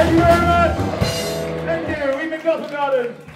Thank you very much. Thank you. We've been Gotham Gardens.